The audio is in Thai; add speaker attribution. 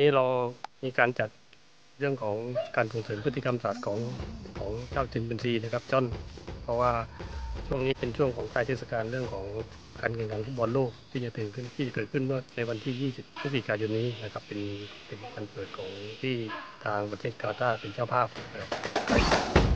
Speaker 1: นี่เรามีการจัดเรื่องของการส่งเสริมพฤติกรรมศาสตร์ของของเจ้าจินบัญนซีนะครับจอนเพราะว่าช่วงนี้เป็นช่วงของใกล้เทศกาลเรื่องของการแข่งขันฟุตบอลโลกที่จะถึงขึ้นที่จะเกิดขึ้นเมื่อในวันที่ 20พฤศจิกายนนี้นะครับ เป็นเป็นการเปิดของที่ทางประเทศกาตาร์เป็นเจ้าภาพนะครับ